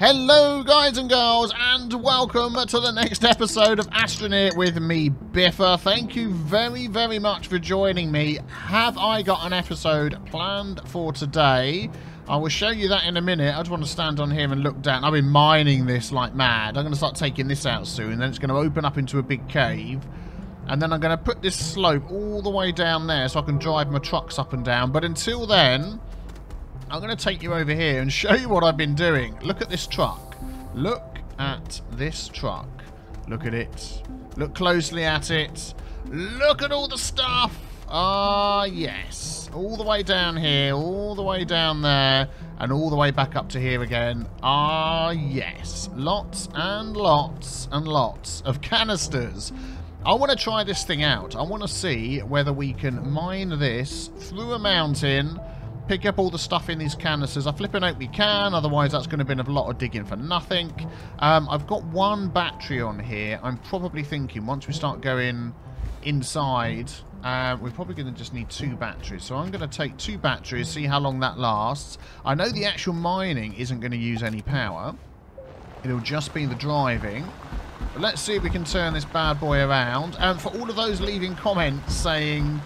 Hello, guys and girls, and welcome to the next episode of Astroneer with me, Biffa. Thank you very, very much for joining me. Have I got an episode planned for today? I will show you that in a minute. I just want to stand on here and look down. I've been mining this like mad. I'm going to start taking this out soon. Then it's going to open up into a big cave. And then I'm going to put this slope all the way down there so I can drive my trucks up and down. But until then... I'm going to take you over here and show you what I've been doing. Look at this truck. Look at this truck. Look at it. Look closely at it. Look at all the stuff. Ah, yes. All the way down here, all the way down there, and all the way back up to here again. Ah, yes. Lots and lots and lots of canisters. I want to try this thing out. I want to see whether we can mine this through a mountain pick up all the stuff in these canisters. I flipping hope we can, otherwise that's going to be a lot of digging for nothing. Um, I've got one battery on here. I'm probably thinking once we start going inside, uh, we're probably going to just need two batteries. So I'm going to take two batteries, see how long that lasts. I know the actual mining isn't going to use any power. It'll just be the driving. But let's see if we can turn this bad boy around. And for all of those leaving comments saying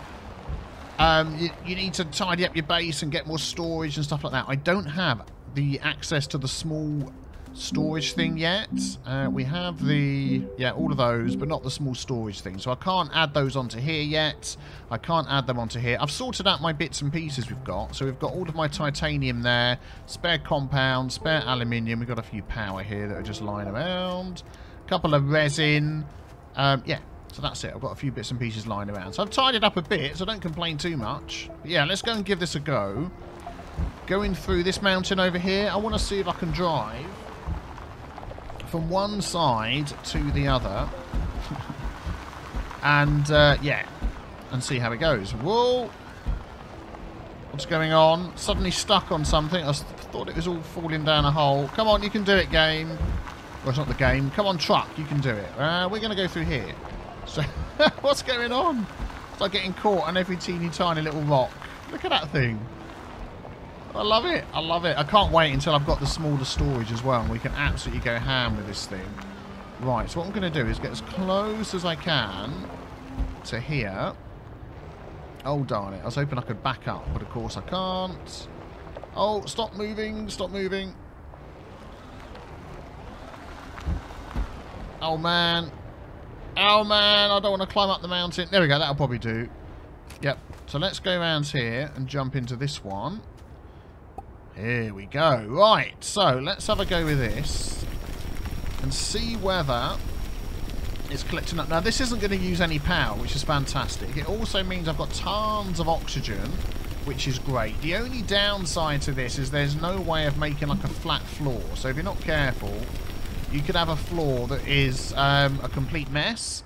um, you, you, need to tidy up your base and get more storage and stuff like that. I don't have the access to the small storage thing yet. Uh, we have the, yeah, all of those, but not the small storage thing. So I can't add those onto here yet. I can't add them onto here. I've sorted out my bits and pieces we've got. So we've got all of my titanium there, spare compound, spare aluminium. We've got a few power here that are just lying around. A couple of resin. Um, yeah, so that's it. I've got a few bits and pieces lying around. So I've tidied up a bit, so don't complain too much. But yeah, let's go and give this a go. Going through this mountain over here, I want to see if I can drive from one side to the other. and, uh, yeah, and see how it goes. Whoa! What's going on? Suddenly stuck on something. I thought it was all falling down a hole. Come on, you can do it, game. Well, it's not the game. Come on, truck. You can do it. Uh, we're going to go through here. So, what's going on? It's like getting caught on every teeny tiny little rock. Look at that thing. I love it. I love it. I can't wait until I've got the smaller storage as well and we can absolutely go ham with this thing. Right, so what I'm going to do is get as close as I can to here. Oh, darn it. I was hoping I could back up, but of course I can't. Oh, stop moving. Stop moving. Oh, man. Oh man, I don't want to climb up the mountain. There we go, that'll probably do. Yep. So let's go around here and jump into this one. Here we go. Right, so let's have a go with this. And see whether it's collecting up. Now this isn't going to use any power, which is fantastic. It also means I've got tons of oxygen, which is great. The only downside to this is there's no way of making like a flat floor. So if you're not careful, you could have a floor that is um, a complete mess.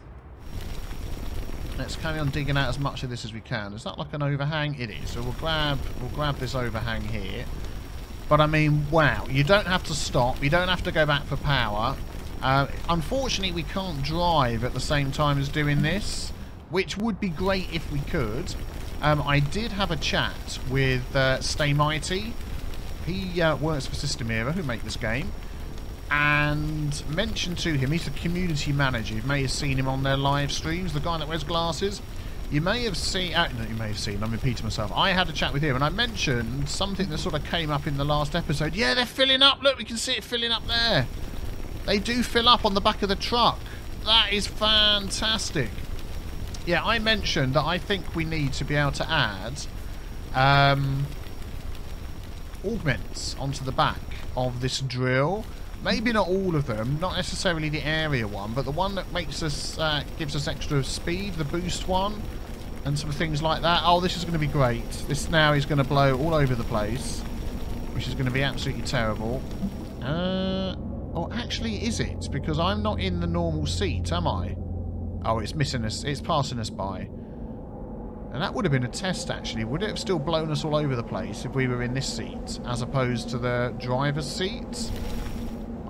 Let's carry on digging out as much of this as we can. Is that like an overhang? It is. So we'll grab we'll grab this overhang here. But I mean, wow, you don't have to stop. You don't have to go back for power. Uh, unfortunately, we can't drive at the same time as doing this, which would be great if we could. Um, I did have a chat with uh, Stay Mighty. He uh, works for System Era, who make this game and mention to him, he's the community manager. You may have seen him on their live streams, the guy that wears glasses. You may have seen, uh, no, you may have seen, I'm repeating myself. I had a chat with him and I mentioned something that sort of came up in the last episode. Yeah, they're filling up. Look, we can see it filling up there. They do fill up on the back of the truck. That is fantastic. Yeah, I mentioned that I think we need to be able to add um, augments onto the back of this drill Maybe not all of them, not necessarily the area one, but the one that makes us, uh, gives us extra speed, the boost one, and some things like that. Oh, this is going to be great. This now is going to blow all over the place, which is going to be absolutely terrible. Uh, oh, actually, is it? Because I'm not in the normal seat, am I? Oh, it's missing us. It's passing us by. And that would have been a test, actually. Would it have still blown us all over the place if we were in this seat, as opposed to the driver's seat?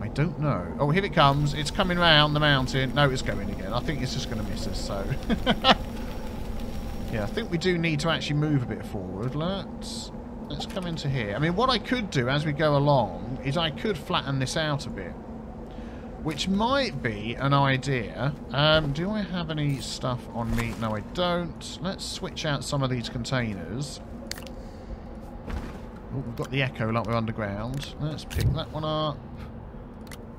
I don't know. Oh, here it comes. It's coming round the mountain. No, it's going again. I think it's just going to miss us, so... yeah, I think we do need to actually move a bit forward. Let's... let's come into here. I mean, what I could do as we go along is I could flatten this out a bit. Which might be an idea. Um, do I have any stuff on me? No, I don't. Let's switch out some of these containers. Oh, we've got the echo like we're underground. Let's pick that one up.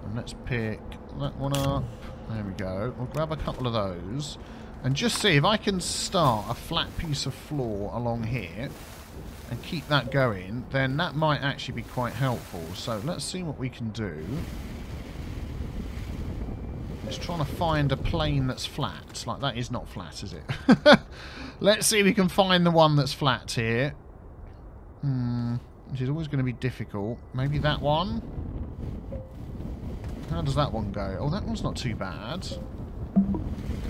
And let's pick that one up. There we go. We'll grab a couple of those. And just see if I can start a flat piece of floor along here and keep that going, then that might actually be quite helpful. So let's see what we can do. Just trying to find a plane that's flat. Like, that is not flat, is it? let's see if we can find the one that's flat here. Hmm. Which is always going to be difficult. Maybe that one? How does that one go? Oh, that one's not too bad.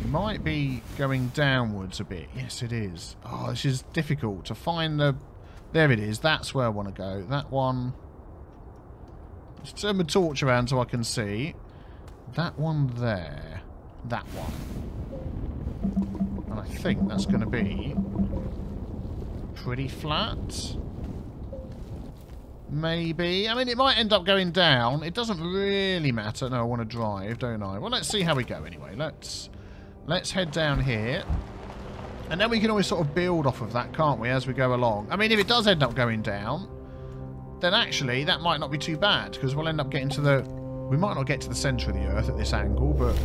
Might be going downwards a bit. Yes, it is. Oh, this is difficult to find the... There it is. That's where I want to go. That one... Let's turn the torch around so I can see. That one there. That one. And I think that's going to be pretty flat. Maybe. I mean, it might end up going down. It doesn't really matter. No, I want to drive, don't I? Well, let's see how we go anyway. Let's let's head down here. And then we can always sort of build off of that, can't we, as we go along? I mean, if it does end up going down, then actually that might not be too bad, because we'll end up getting to the... We might not get to the centre of the Earth at this angle, but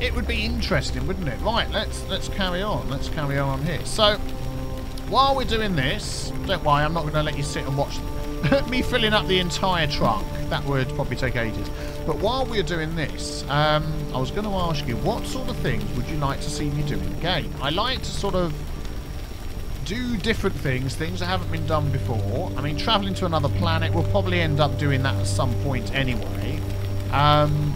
it would be interesting, wouldn't it? Right, let's let's carry on. Let's carry on here. So, while we're doing this, don't worry, I'm not going to let you sit and watch me filling up the entire truck. That would probably take ages. But while we're doing this, um, I was going to ask you, what sort of things would you like to see me do in the game? I like to sort of do different things, things that haven't been done before. I mean, travelling to another planet, we'll probably end up doing that at some point anyway. Um,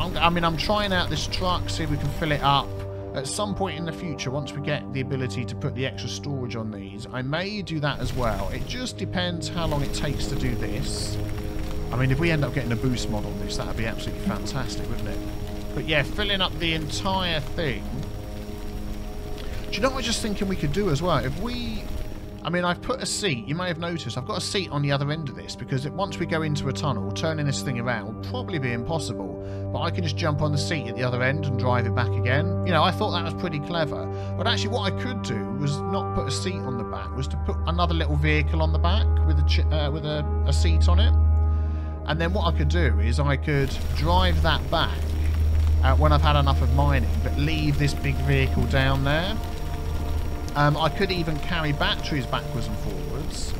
I mean, I'm trying out this truck, see if we can fill it up at some point in the future, once we get the ability to put the extra storage on these, I may do that as well. It just depends how long it takes to do this. I mean, if we end up getting a boost mod on this, that would be absolutely fantastic, wouldn't it? But yeah, filling up the entire thing. Do you know what I was just thinking we could do as well? If we I mean, I've put a seat. You may have noticed I've got a seat on the other end of this because it, once we go into a tunnel, turning this thing around will probably be impossible. But I can just jump on the seat at the other end and drive it back again. You know, I thought that was pretty clever. But actually, what I could do was not put a seat on the back, was to put another little vehicle on the back with a uh, with a, a seat on it. And then what I could do is I could drive that back uh, when I've had enough of mining, but leave this big vehicle down there. Um, I could even carry batteries backwards and forwards.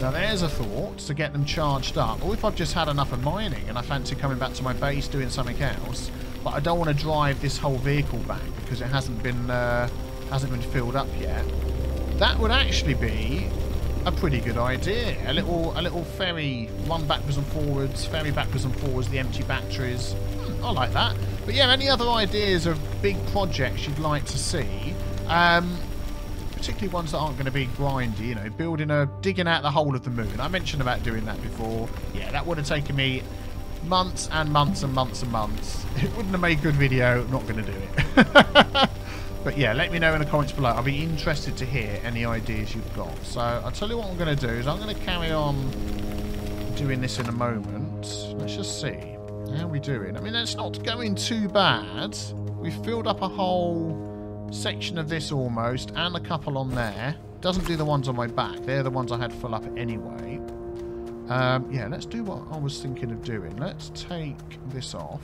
Now there's a thought to get them charged up. Or if I've just had enough of mining and I fancy coming back to my base doing something else, but I don't want to drive this whole vehicle back because it hasn't been uh, hasn't been filled up yet. That would actually be a pretty good idea. A little a little ferry run backwards and forwards, ferry backwards and forwards, the empty batteries. Hmm, I like that. But yeah, any other ideas of big projects you'd like to see? Um, particularly ones that aren't going to be grindy, you know, building a, digging out the whole of the moon. I mentioned about doing that before. Yeah, that would have taken me months and months and months and months. It wouldn't have made a good video, not going to do it. but yeah, let me know in the comments below. I'll be interested to hear any ideas you've got. So I'll tell you what I'm going to do is I'm going to carry on doing this in a moment. Let's just see. How we doing? I mean, that's not going too bad. We've filled up a whole section of this almost, and a couple on there. Doesn't do the ones on my back. They're the ones I had full up anyway. Um, yeah, let's do what I was thinking of doing. Let's take this off.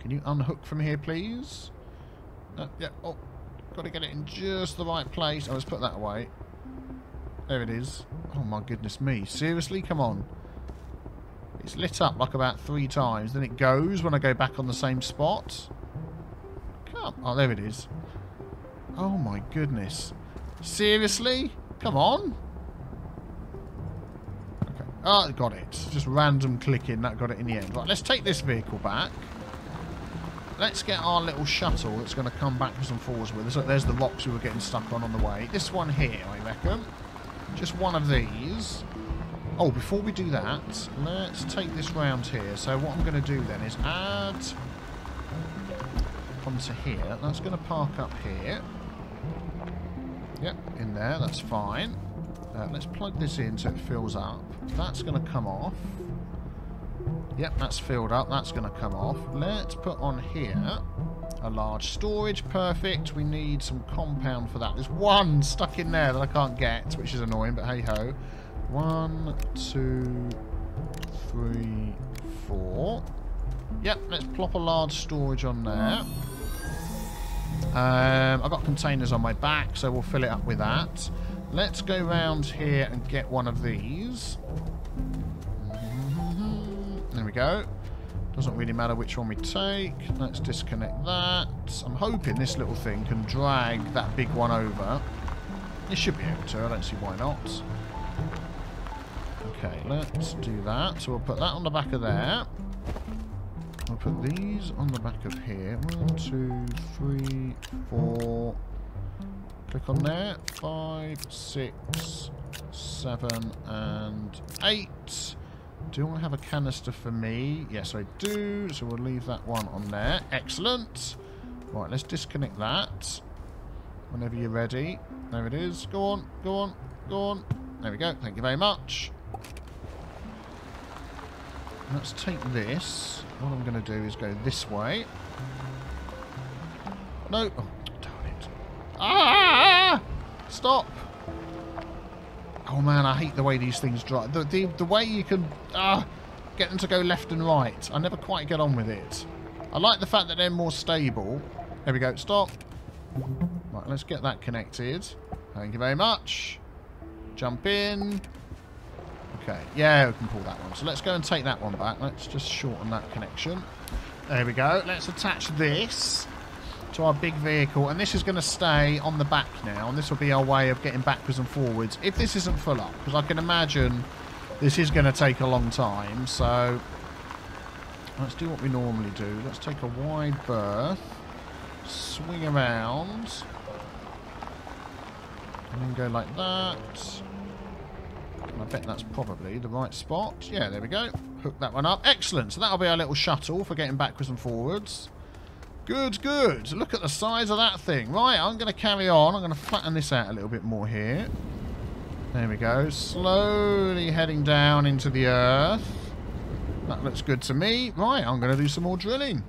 Can you unhook from here, please? Uh, yeah, oh, got to get it in just the right place. Oh, let's put that away. There it is. Oh my goodness me. Seriously? Come on. It's lit up like about three times. Then it goes when I go back on the same spot. Oh, there it is. Oh my goodness. Seriously? Come on. Okay. Oh, got it. Just random clicking. That got it in the end. Right, let's take this vehicle back. Let's get our little shuttle that's going to come backwards and forwards with us. Look, there's the rocks we were getting stuck on on the way. This one here, I reckon. Just one of these. Oh, before we do that, let's take this round here. So what I'm going to do then is add onto here. That's going to park up here. Yep, in there, that's fine. Uh, let's plug this in so it fills up. That's going to come off. Yep, that's filled up. That's going to come off. Let's put on here a large storage. Perfect. We need some compound for that. There's one stuck in there that I can't get, which is annoying, but hey-ho. One, two, three, four. Yep, let's plop a large storage on there. Um, I've got containers on my back, so we'll fill it up with that. Let's go round here and get one of these. There we go. Doesn't really matter which one we take. Let's disconnect that. I'm hoping this little thing can drag that big one over. It should be able to. I don't see why not. Okay, let's do that. So we'll put that on the back of there. Put these on the back of here. One, two, three, four. Click on there. Five, six, seven, and eight. Do I have a canister for me? Yes, I do. So we'll leave that one on there. Excellent. Right, let's disconnect that. Whenever you're ready. There it is. Go on, go on, go on. There we go. Thank you very much. Let's take this. What I'm going to do is go this way. No. Oh, darn it. Ah! Stop. Oh man, I hate the way these things drive. The, the, the way you can ah, get them to go left and right. I never quite get on with it. I like the fact that they're more stable. There we go. Stop. Right, let's get that connected. Thank you very much. Jump in. Okay, yeah, we can pull that one. So let's go and take that one back. Let's just shorten that connection. There we go. Let's attach this to our big vehicle. And this is going to stay on the back now. And this will be our way of getting backwards and forwards. If this isn't full up. Because I can imagine this is going to take a long time. So let's do what we normally do. Let's take a wide berth. Swing around. And then go like that. I bet that's probably the right spot. Yeah, there we go. Hook that one up. Excellent. So that'll be our little shuttle for getting backwards and forwards. Good, good. Look at the size of that thing. Right, I'm going to carry on. I'm going to flatten this out a little bit more here. There we go. Slowly heading down into the earth. That looks good to me. Right, I'm going to do some more drilling.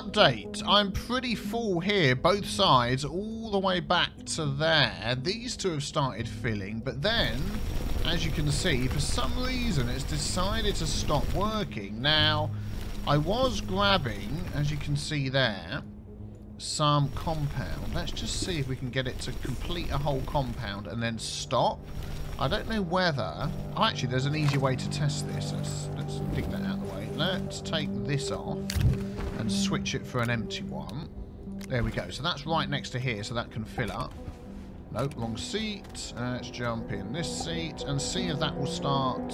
Update. I'm pretty full here, both sides, all the way back to there. These two have started filling, but then, as you can see, for some reason it's decided to stop working. Now, I was grabbing, as you can see there, some compound. Let's just see if we can get it to complete a whole compound and then stop. I don't know whether... Oh, actually, there's an easy way to test this. Let's, let's dig that out of the way. Let's take this off and switch it for an empty one. There we go. So that's right next to here, so that can fill up. Nope, wrong seat. Uh, let's jump in this seat and see if that will start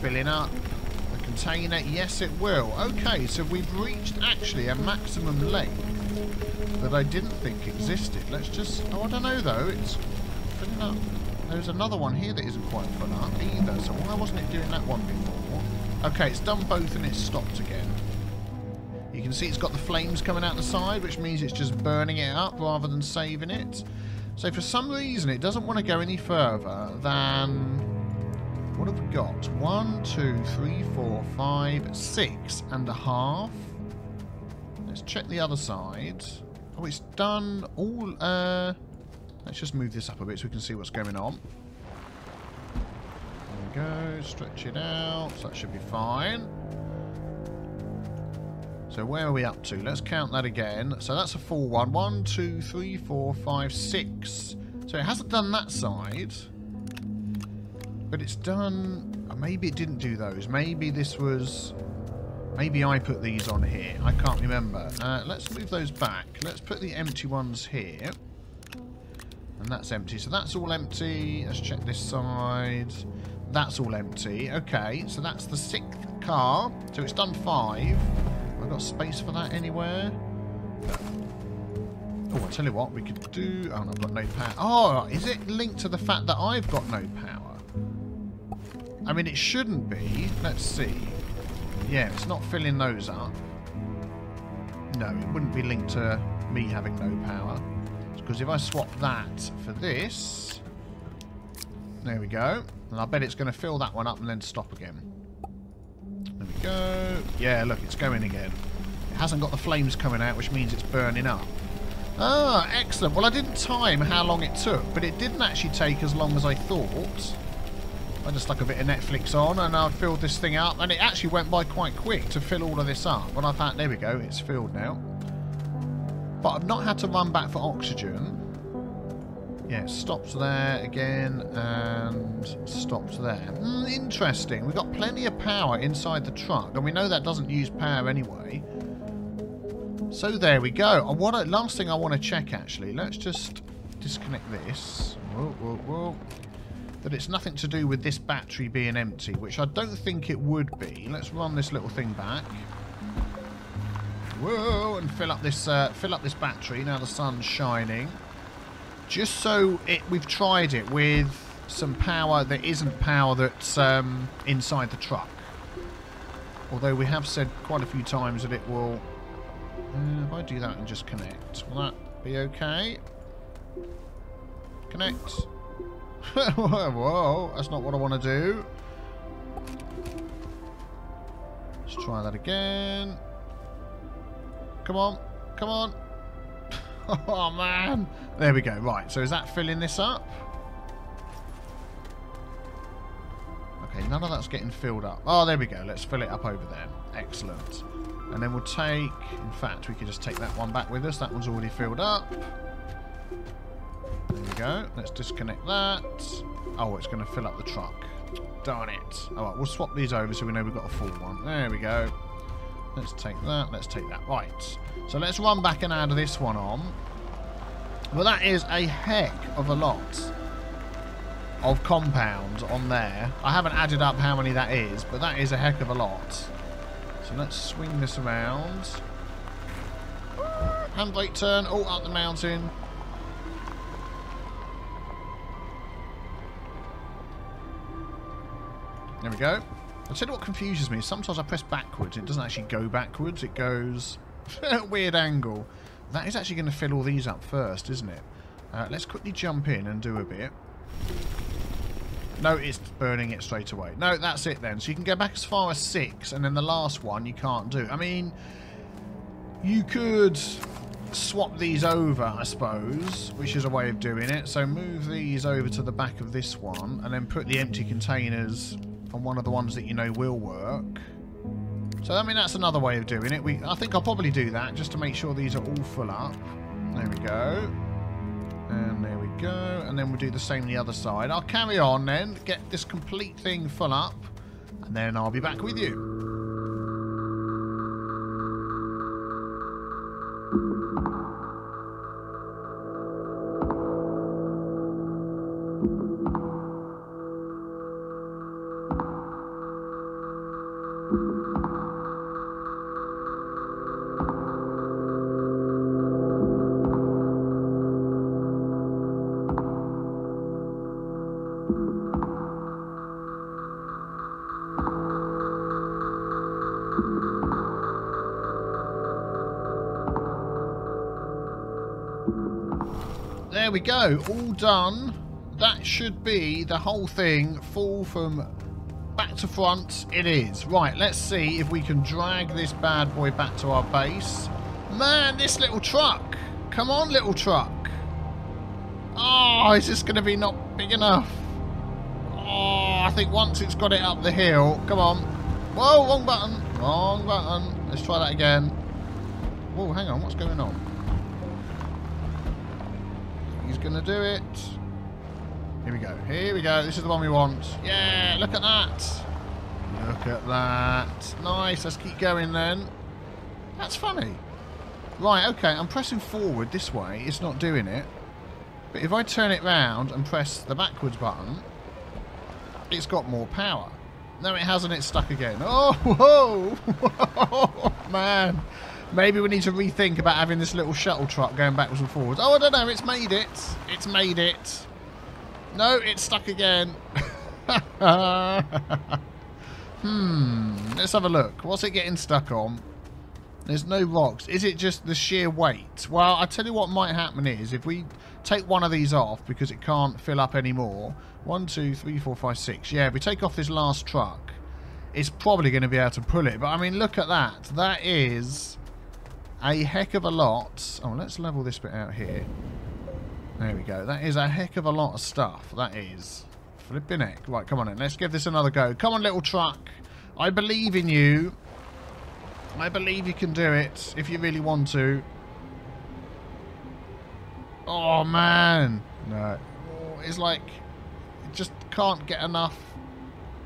filling up the container? Yes, it will. Okay, so we've reached actually a maximum length that I didn't think existed. Let's just... Oh, I don't know, though. It's filling up. There's another one here that isn't quite full up either, so why wasn't it doing that one before? Okay, it's done both and it's stopped again. You can see it's got the flames coming out the side, which means it's just burning it up rather than saving it. So for some reason, it doesn't want to go any further than what have we got? One, two, three, four, five, six and a half. Let's check the other side. Oh, it's done all... Uh, let's just move this up a bit so we can see what's going on. There we go. Stretch it out. So that should be fine. So where are we up to? Let's count that again. So that's a full one. One, two, three, four, five, six. So it hasn't done that side. But it's done... Maybe it didn't do those. Maybe this was... Maybe I put these on here. I can't remember. Uh, let's move those back. Let's put the empty ones here. And that's empty. So that's all empty. Let's check this side. That's all empty. Okay, so that's the sixth car. So it's done five. Got space for that anywhere. Oh, I tell you what, we could do... Oh, I've got no power. Oh, is it linked to the fact that I've got no power? I mean, it shouldn't be. Let's see. Yeah, it's not filling those up. No, it wouldn't be linked to me having no power. Because if I swap that for this... There we go. And I bet it's going to fill that one up and then stop again. Go. Yeah, look, it's going again. It hasn't got the flames coming out, which means it's burning up. Ah, excellent. Well, I didn't time how long it took, but it didn't actually take as long as I thought. I just stuck a bit of Netflix on and I filled this thing up and it actually went by quite quick to fill all of this up. When I thought, there we go, it's filled now. But I've not had to run back for oxygen. Yeah, it stops there again and stops there. Mm, interesting. We've got plenty of power inside the truck and we know that doesn't use power anyway. So there we go. And What last thing I want to check actually. Let's just disconnect this. Whoa, whoa, whoa that it's nothing to do with this battery being empty, which I don't think it would be. Let's run this little thing back. Whoa, and fill up this uh, fill up this battery. Now the sun's shining. Just so it, we've tried it with some power that isn't power that's um, inside the truck. Although we have said quite a few times that it will... Uh, if I do that and just connect, will that be okay? Connect. Whoa, that's not what I want to do. Let's try that again. Come on, come on. oh, man. There we go. Right, so is that filling this up? Okay, none of that's getting filled up. Oh, there we go. Let's fill it up over there. Excellent. And then we'll take... In fact, we could just take that one back with us. That one's already filled up. There we go. Let's disconnect that. Oh, it's going to fill up the truck. Darn it. Alright, we'll swap these over so we know we've got a full one. There we go. Let's take that. Let's take that. Right. So let's run back and add this one on. Well, that is a heck of a lot of compound on there. I haven't added up how many that is, but that is a heck of a lot. So let's swing this around. Handbrake turn. Oh, up the mountain. There we go. I'll tell you what confuses me. Is sometimes I press backwards. It doesn't actually go backwards. It goes at a weird angle. That is actually going to fill all these up first, isn't it? Uh, let's quickly jump in and do a bit. No, it's burning it straight away. No, that's it then. So you can go back as far as six, and then the last one you can't do. I mean, you could swap these over, I suppose, which is a way of doing it. So move these over to the back of this one, and then put the empty containers on one of the ones that you know will work. So, I mean, that's another way of doing it. We, I think I'll probably do that, just to make sure these are all full up. There we go. And there we go. And then we'll do the same the other side. I'll carry on then, get this complete thing full up, and then I'll be back with you. We go, all done. That should be the whole thing full from back to front. It is. Right, let's see if we can drag this bad boy back to our base. Man, this little truck. Come on, little truck. Oh, is this going to be not big enough? Oh, I think once it's got it up the hill. Come on. Whoa, wrong button. Wrong button. Let's try that again. Whoa, hang on. What's going on? He's going to do it. Here we go. Here we go. This is the one we want. Yeah, look at that. Look at that. Nice. Let's keep going then. That's funny. Right, okay. I'm pressing forward this way. It's not doing it. But if I turn it round and press the backwards button, it's got more power. No, it hasn't. It's stuck again. Oh, whoa. man. Maybe we need to rethink about having this little shuttle truck going backwards and forwards. Oh, I don't know. It's made it. It's made it. No, it's stuck again. hmm. Let's have a look. What's it getting stuck on? There's no rocks. Is it just the sheer weight? Well, I tell you what might happen is if we take one of these off because it can't fill up anymore. One, two, three, four, five, six. Yeah, if we take off this last truck, it's probably going to be able to pull it. But I mean, look at that. That is a heck of a lot. Oh, let's level this bit out here. There we go. That is a heck of a lot of stuff. That is. Flipping heck. Right, come on in. Let's give this another go. Come on, little truck. I believe in you. I believe you can do it if you really want to. Oh, man. No. Oh, it's like it just can't get enough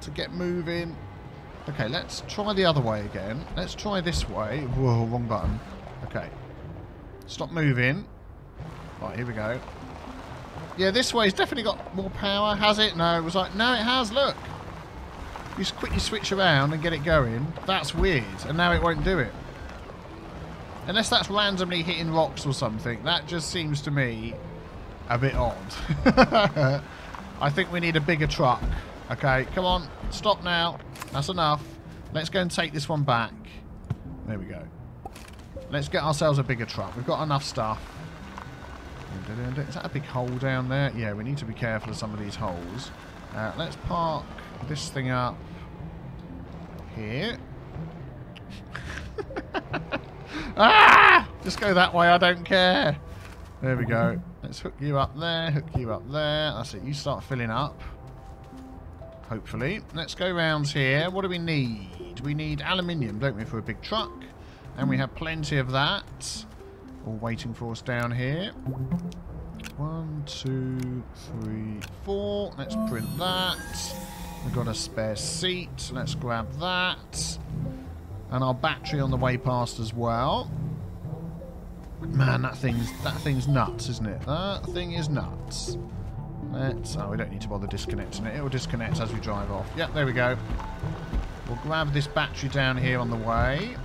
to get moving. Okay, let's try the other way again. Let's try this way. Whoa, wrong button. Okay. Stop moving. Right, here we go. Yeah, this way. way's definitely got more power, has it? No, it was like, no, it has, look. You just quickly switch around and get it going. That's weird, and now it won't do it. Unless that's randomly hitting rocks or something. That just seems to me a bit odd. I think we need a bigger truck. Okay, come on. Stop now. That's enough. Let's go and take this one back. There we go. Let's get ourselves a bigger truck. We've got enough stuff. Is that a big hole down there? Yeah, we need to be careful of some of these holes. Uh, let's park this thing up here. ah! Just go that way, I don't care. There we go. Let's hook you up there, hook you up there. That's it, you start filling up. Hopefully. Let's go round here. What do we need? We need aluminium, don't we, for a big truck? And we have plenty of that. All waiting for us down here. One, two, three, four. Let's print that. We've got a spare seat. Let's grab that. And our battery on the way past as well. Man, that thing's that thing's nuts, isn't it? That thing is nuts. Let's. Oh, we don't need to bother disconnecting it. It will disconnect as we drive off. Yep, there we go. We'll grab this battery down here on the way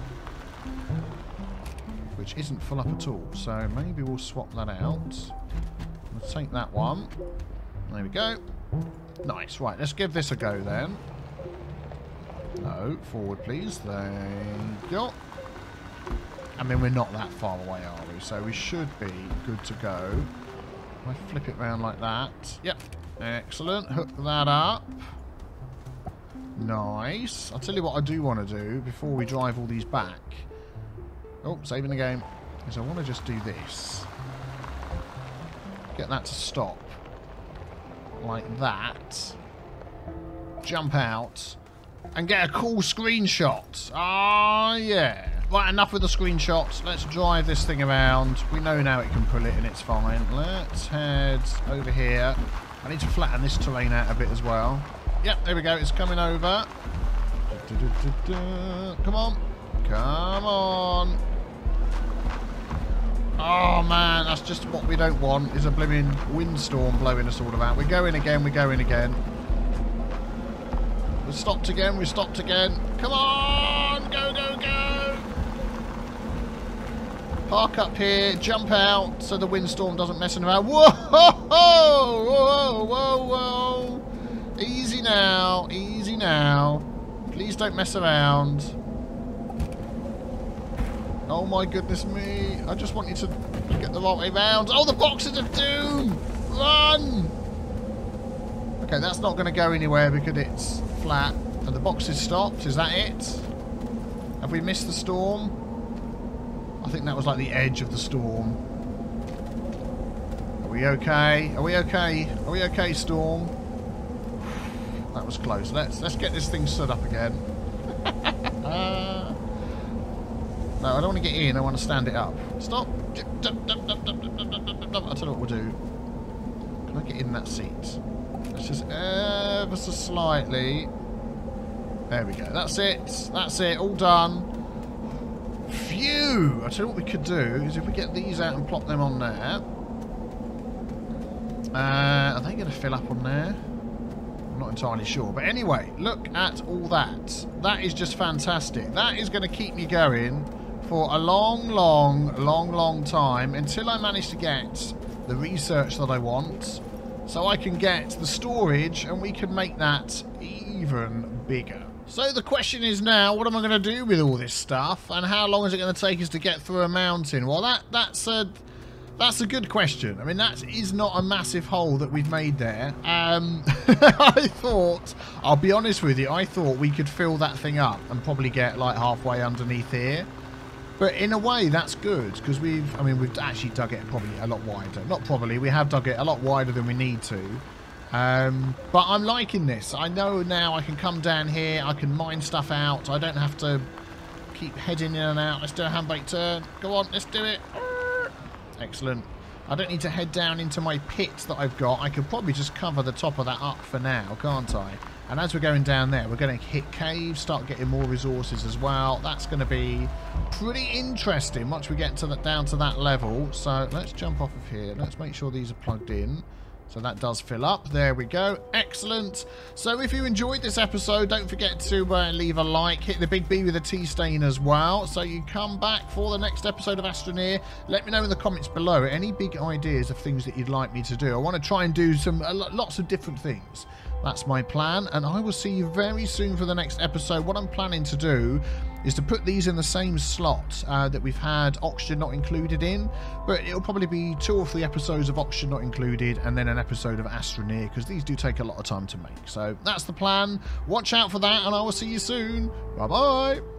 which isn't full up at all. So maybe we'll swap that out. We'll take that one. There we go. Nice. Right, let's give this a go then. No, forward please. Thank you. I mean, we're not that far away, are we? So we should be good to go. I flip it around like that. Yep, Excellent. Hook that up. Nice. I'll tell you what I do want to do before we drive all these back. Oh, saving the game. Is I want to just do this. Get that to stop. Like that. Jump out. And get a cool screenshot. Ah, yeah. Right, enough with the screenshots. Let's drive this thing around. We know now it can pull it and it's fine. Let's head over here. I need to flatten this terrain out a bit as well. Yep, there we go. It's coming over. Come on. Come on. Oh, man. That's just what we don't want, is a blooming windstorm blowing us all about. We're going again. We're going again. We stopped again. We stopped again. Come on. Go, go, go. Park up here. Jump out so the windstorm doesn't mess around. Whoa! Whoa! Whoa! Whoa! Whoa! Easy now. Easy now. Please don't mess around. Oh my goodness me. I just want you to get the right way round. Oh, the boxes of doom! Run! Okay, that's not going to go anywhere because it's flat. And the box is stopped. Is that it? Have we missed the storm? I think that was like the edge of the storm. Are we okay? Are we okay? Are we okay, Storm? That was close. Let's let's get this thing set up again. Uh, no, I don't want to get in. I want to stand it up. Stop. I'll tell you what we'll do. Can I get in that seat? Let's just ever so slightly. There we go. That's it. That's it. All done. Phew! I tell you what we could do is if we get these out and plop them on there. Uh, are they going to fill up on there? I'm not entirely sure. But anyway, look at all that. That is just fantastic. That is going to keep me going for a long, long, long, long time until I manage to get the research that I want so I can get the storage and we can make that even bigger. So the question is now, what am I going to do with all this stuff and how long is it going to take us to get through a mountain? Well, that that's a that's a good question. I mean, that is not a massive hole that we've made there. Um, I thought, I'll be honest with you, I thought we could fill that thing up and probably get like halfway underneath here. But in a way, that's good because we've, I mean, we've actually dug it probably a lot wider. Not probably, we have dug it a lot wider than we need to. Um, but I'm liking this. I know now I can come down here, I can mine stuff out. I don't have to keep heading in and out. Let's do a handbrake turn. Go on, let's do it. Excellent. I don't need to head down into my pit that I've got. I could probably just cover the top of that up for now, can't I? And as we're going down there, we're going to hit caves, start getting more resources as well. That's going to be pretty interesting once we get to the, down to that level. So let's jump off of here. Let's make sure these are plugged in. So that does fill up. There we go. Excellent. So if you enjoyed this episode, don't forget to uh, leave a like. Hit the big B with a T stain as well. So you come back for the next episode of Astroneer. Let me know in the comments below any big ideas of things that you'd like me to do. I want to try and do some uh, lots of different things. That's my plan, and I will see you very soon for the next episode. What I'm planning to do is to put these in the same slot uh, that we've had Oxygen Not Included in, but it'll probably be two or three episodes of Oxygen Not Included and then an episode of Astroneer, because these do take a lot of time to make. So that's the plan. Watch out for that, and I will see you soon. Bye-bye.